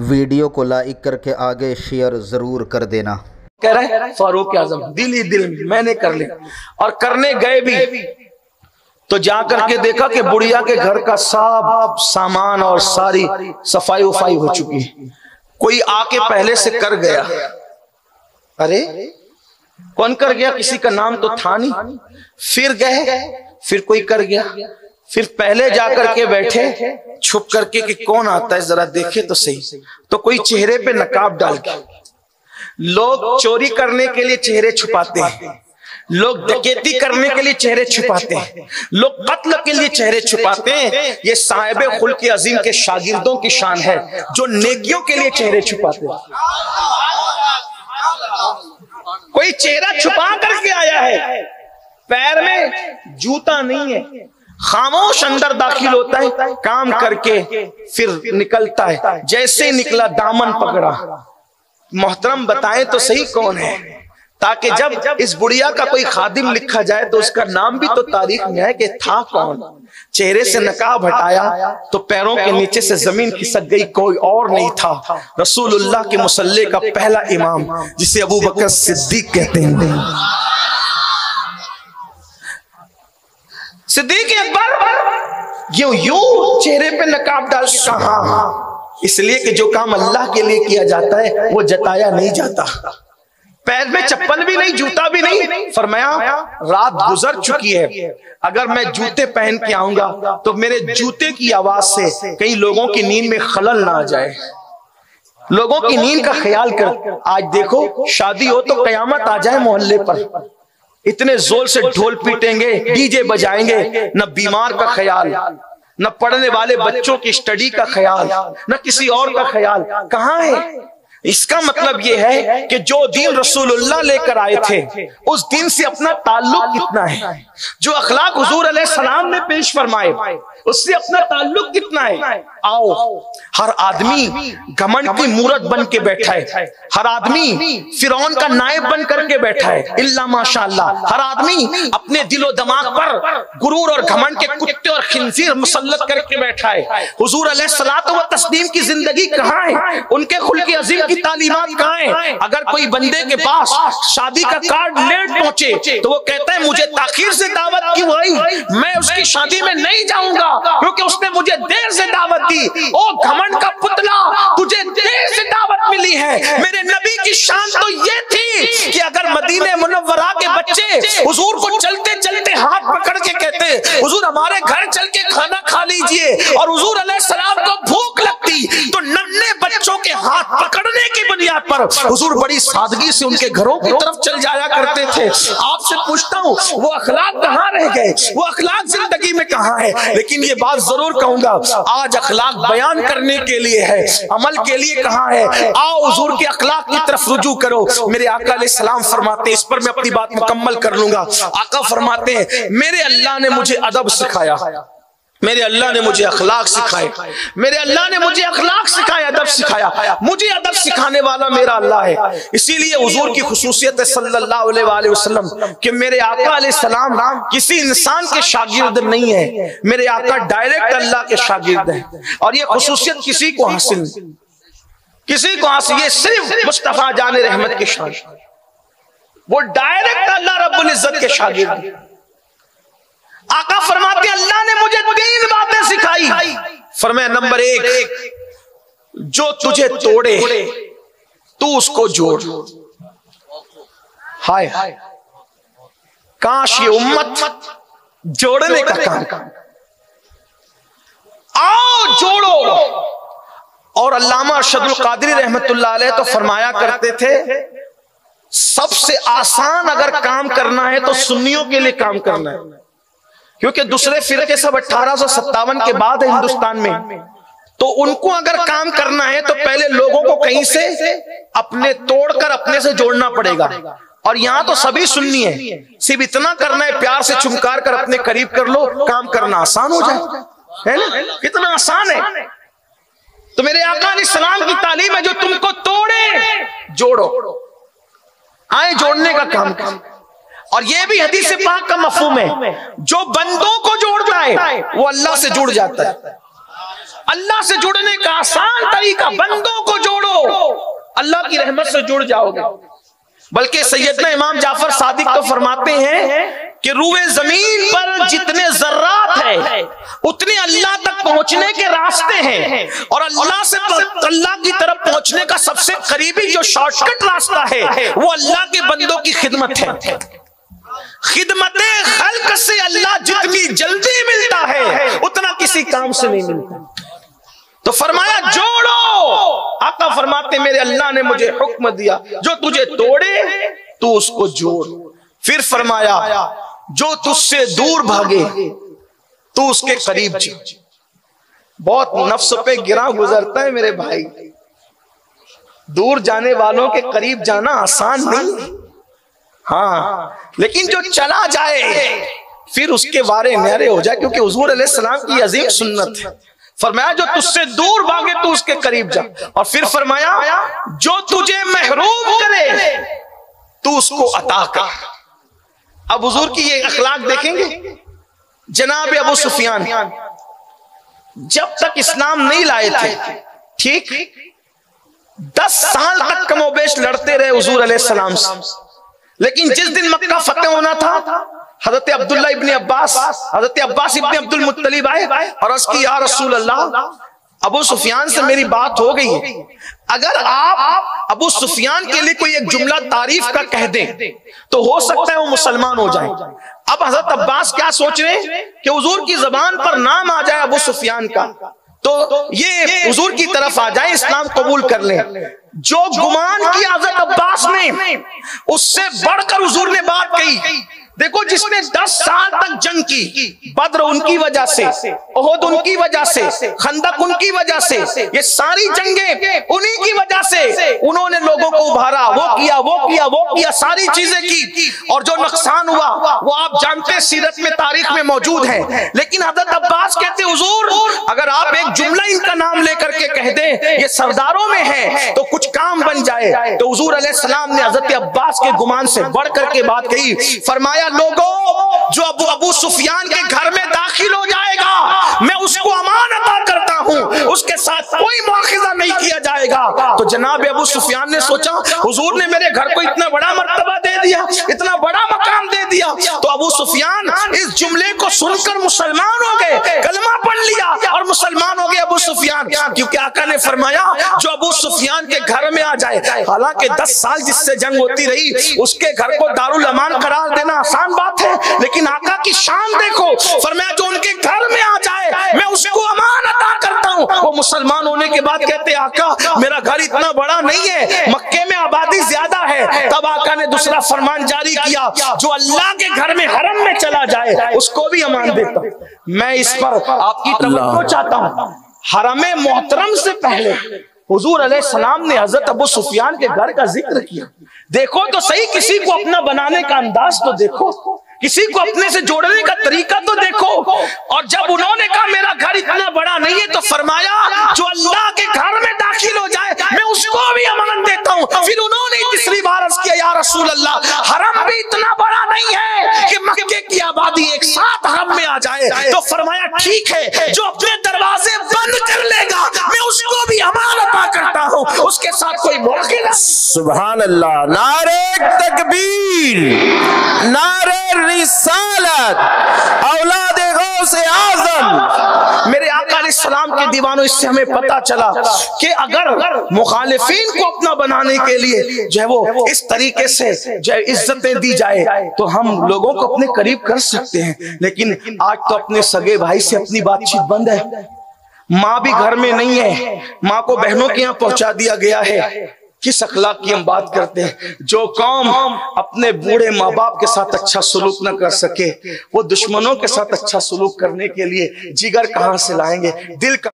Video को like करके आगे शेयर ज़रूर कर देना। कह रहे फारूक आज़म दिल ही दिल मैंने कर लिया। और करने गए भी तो जाकर के देखा कि बुढ़िया के घर का सब सामान और सारी सफ़ाई उफाई हो चुकी है। कोई आके पहले से कर गया। अरे, कौन कर गया? किसी का नाम तो था नहीं। फिर गए, फिर कोई कर गया। फिर पहले जाकर के बैठे छुप करके कि कौन आता है जरा देखे तो सही। तो कोई चेहरे पे नकाब डाल के। लोग चोरी करने के लिए चेहरे छुपाते हैं। लोग डकैती करने के लिए चेहरे छुपाते हैं। लोग कत्ल के लिए चेहरे छुपाते हैं। ये साहिब खुल के अजीम के शागिर्दों की शान है। जो नेकियों के लिए चेहरे छुपाते हैं। कोई चेहरा छुपा करके आया है पैर में जूता नहीं है। खामोश अंदर दाखिल होता है काम करके फिर निकलता है। जैसे निकला दामन पकड़ा। मोहतरम बताएँ तो सही कौन है? ताकि जब इस बुढ़िया का कोई खादिम लिखा जाए तो उसका नाम भी तो तारीख में है कि था कौन? चेहरे से नकाब हटाया तो पैरों के नीचे से ज़मीन खिसक गई कोई और नहीं था। रसूलुल्लाह के मुसल्ले का पहला इमाम जिसे अबू बकर सिद्दीक कहते हैं। सिद्दीक अकबर यूँ यूँ चेहरे पे नकाब डाल कहा इसलिए कि जो काम अल्लाह के लिए किया जाता है, वो जताया नहीं जाता। पैर में चप्पल भी नहीं, जूता भी नहीं। फरमाया, रात गुजर चुकी है। अगर मैं जूते पहन के आऊँगा तो मेरे जूते की आवाज़ से कई लोगों की नींद में खलल ना आ जाए। लोगों की नींद का ख्याल कर, आज देखो, शादी हो तो कयामत आ जाए मोहल्ले पर। इतने ज़ोर से ढोल पीटेंगे, डीजे बजाएँगे, न बीमार का ख्याल, न पढ़ने वाले बच्चों की स्टडी का ख्याल, न किसी और का ख्याल। कहाँ है? इसका मतलब यह है कि जो दिन रसूलुल्लाह लेकर आए थे, उस दिन से अपना ताल्लुक कितना है? जो अखलाक हजूर सलाम ने पेश फरमाए उससे अपना ताल्लुक कितना है? आओ हर आदमी घमंड की मूरत बन के बैठा है हर आदमी फिरौन का नायब बन करके बैठा है इल्ला माशाल्लाह। हर आदमी अपने दिलो दिमाग पर गुरूर और घमंड के कुत्ते और खिंजीर मुसल्लत करके बैठा है हुजूर सलात व तस्लीम की ज़िंदगी कहाँ है? उनके खुल की अजीम की तालीमत कहाँ है? अगर कोई बंदे के पास शादी का कार्ड लेट पहुँचे तो वो कहता है मुझे ताखिर से दावत क्यों आई? मैं उसकी शादी में नहीं जाऊँगा। क्योंकि उसने मुझे देर से दावत दी। ओ घमंड का पुतला तुझे देर से दावत मिली है। मेरे नबी की शान तो ये थी कि अगर मदीने मुनव्वरा के बच्चे हुजूर को चलते चलते हाथ पकड़ के कहते हुजूर हमारे घर चल के खाना खा लीजिए। और हुजूर सलाम को भूख लगती तो नन्हे बच्चों के हाथ पकड़ने की बुनियाद हुजूर बड़ी सादगी से उनके घरों की तरफ़ चल जाया करते थे। आपसे पूछता हूँ, वो अखलाक कहाँ रह गए? वो अखलाक ज़िंदगी में कहाँ है? लेकिन ये बात ज़रूर कहूँगा, आज अखलाक बयान करने के लिए है, अमल के लिए कहाँ है? आओ हुजूर के अखलाक की तरफ़ रुजू करो। मेरे आका सलाम फरमाते इस पर मैं अपनी बात मुकम्मल कर लूँगा। आका फरमाते हैं, मेरे अल्लाह ने मुझे अदब सिखाया। मेरे अल्लाह ने मुझे अखलाक सिखाए। मेरे अल्लाह ने मुझे अखलाक सिखाया, अदब सिखाया। मुझे अदब सिखाने वाला मेरा अल्लाह है। इसीलिए हुजूर की खसूसियत है सल्लल्लाहु अलैहि वसल्लम कि मेरे आका सलाम किसी इंसान के शागिर्द नहीं है। मेरे आका डायरेक्ट अल्लाह के शागिर्द है। और ये खसूसियत किसी को हासिल किसी को हासिल ये सिर्फ़ मुस्तफ़ा जान रहमत के शान। वो डायरेक्ट अल्लाह रब्बुल इज़्ज़त के शागिर्द आका फरमाते अल्लाह ने मुझे तीन बातें सिखाई। फरमाया नंबर एक जो तुझे तोड़े तू उसको जोड़। हाय काश ये उम्मत जोड़ने का काम आओ जोड़ो। और अल्लामा अरशदुल कादरी रहमतुल्लाह अलैह तो फरमाया करते थे सबसे आसान अगर काम करना है तो सुन्नियों के लिए काम करना है। क्योंकि दूसरे फिरके सब अठारह के बाद है हिंदुस्तान में। तो उनको अगर काम करना है तो पहले लोगों को कहीं से अपने तोड़कर अपने से जोड़ना पड़ेगा। और यहाँ तो सभी सुननी है, सिर्फ़ इतना करना है, प्यार से चुमकार कर अपने करीब कर लो, काम करना आसान हो जाए। है ना? कितना आसान है। तो मेरे आका सलाम की तालीम है जो तुमको तोड़े, जोड़ो। आए जोड़ने का काम कर। और ये भी हदीस पाक का मफहूम है। जो बंदों को जोड़ता है वो अल्लाह से जुड़ जाता है। अल्लाह से जुड़ने का आसान तरीका बंदों को जोड़ो। अल्लाह की रहमत से जुड़ जाओगे। बल्कि सैयदना इमाम जाफ़र सादिक तो फरमाते हैं कि रूए ज़मीन पर जितने जर्रात है उतने अल्लाह तक पहुँचने के रास्ते हैं। और अल्लाह से अल्लाह की तरफ़ पहुँचने का सबसे करीबी जो शॉर्टकट रास्ता है वो अल्लाह के बंदों की खिदमत है। अल्लाह जितनी जल्दी मिलता है उतना किसी काम से नहीं मिलता। तो फरमाया जोड़ो। आका फरमाते मेरे अल्लाह ने मुझे हुक्म दिया जो तुझे तोड़े तू उसको जोड़। फिर फरमाया जो तुझसे दूर भागे तू उसके करीब जा। बहुत नफ्स पे गिरा गुजरता है मेरे भाई। दूर जाने वालों के करीब जाना आसान नहीं। हाँ लेकिन जो चला जाए फिर उसके बारे न्यारे हो जाए क्योंकि हजूर सलाम की अजीम सुन्नत है। फरमाया जो तुझसे दूर भागे तू उसके करीब जा। और फिर फरमाया जो तुझे महरूम करे तू उसको अता कर। अब हजूर की ये अखलाक देखेंगे? जनाब अबू सुफियान जब तक इस्लाम नहीं लाए थे ठीक? दस साल तक कमोबेश लड़ते रहे हजूर सलाम से। लेकिन जिस दिन मक्का फतेह होना था हज़रत अब्दुल्ला इबन अब्बास हज़रत अब्बास इबन अब्दुल मुत्तलिब आए और उसकी या रसूल अल्लाह अबू सुफियान से मेरी बात हो गई है अगर आप अबू सुफियान के लिए कोई एक जुमला तारीफ़ का कह दें तो हो सकता है वो मुसलमान हो जाए। अब हज़रत अब्बास क्या सोच रहे हैं कि हुजूर की जबान पर नाम आ जाए अबू सुफियान का। तो ये हुजूर की तरफ़ आ जाए इस्लाम कबूल कर ले। जो गुमान की हज़रत अब्बास ने उससे बढ़कर हुजूर ने बात कही देखो जिसने 10 साल तक जंग की बद्र उनकी वजह से ओहद उनकी वजह से खंदक उनकी वजह से ये सारी जंगे उन्हीं की वजह से उन्होंने लोगों को उभारा वो किया वो किया वो किया सारी चीज़ें की और जो नुकसान हुआ वो आप जानते सीरत में तारीख में मौजूद है। लेकिन हज़रत अब्बास कहते हुजूर अगर आप एक जुमला इनका नाम लेकर के कह दें ये सरदारों में है तो कुछ काम बन जाए तो हजूर सलाम ने हज़रत अब्बास के गुमान से बढ़ करके बात कही फरमाया फरमाया लोगों, जो अबू अबू सुफियान के घर में दाखिल हो जाएगा, मैं उसको अमान अदा करता हूँ। उसके साथ कोई मुआखजा नहीं किया जाएगा। तो जनाब अबू सुफियान ने सोचा, हुजूर ने मेरे घर को इतना बड़ा मरतबा दे दिया बड़ा मकाम दे दिया। तो अबू सुफियान इस जुमले को सुनकर मुसलमान हो गए, कलमा पढ़ लिया और मुसलमान हो गए अबू सुफियान। क्योंकि आका ने फरमाया, जो अबू सुफियान के घर में आ जाए, हालाँकि दस साल जिससे जंग होती रही, उसके घर को दारुल अमान करार देना आसान बात है, लेकिन आका की शान देखो। फरमाया, जो उनके घर में आ जाए, मैं उसको अमान अदा करता हूँ। वो मुसलमान होने के बाद कहते आका, मेरा घर इतना बड़ा नहीं है, मक्के में आबादी ज़्यादा है। तब आका दूसरा फरमान जारी किया जो अल्लाह के घर में हरम में चला जाए उसको भी अमान देता मैं इस पर आपकी तवज्जो चाहता हूँ। हरम मोहतरम से पहले हुजूर सलाम ने हज़रत अबू सुफियान के घर का ज़िक्र किया। देखो तो सही किसी को अपना बनाने का अंदाज तो देखो। किसी को अपने से जोड़ने का तरीका तो देखो। और जब उन्होंने कहा, मेरा घर इतना बड़ा नहीं है तो फरमाया, जो अल्लाह के घर में दाखिल हो जाए, मैं उसको भी अमान देता हूँ। फिर उन्होंने तीसरी बार अर्ज़ किया, या रसूल अल्लाह हरम भी इतना बड़ा नहीं है कि मक्के की आबादी एक साथ हरम में आ जाए। तो फरमाया, ठीक है, जो अपने दरवाजे बंद कर लेगा हूँ उसके साथ कोई मौके ना। सुबह अल्लाह नारे तकबीर नारे रिसालत औलाद से आज़म। मेरे आका सलाम के दीवानों इससे हमें पता चला कि अगर मुखालिफिन को अपना बनाने के लिए जो है वो इस तरीके से जो इज्जतें दी जाए तो हम लोगों को अपने करीब कर सकते हैं। लेकिन आज तो अपने सगे भाई से अपनी बातचीत बंद है। माँ भी घर में नहीं है। माँ को बहनों के यहाँ पहुँचा दिया गया है किस अखलाक की हम बात करते हैं? जो कौम अपने बूढ़े माँ बाप के साथ अच्छा सलूक न कर सके वो दुश्मनों के साथ अच्छा सलूक करने के लिए जिगर कहाँ से लाएँगे? दिल का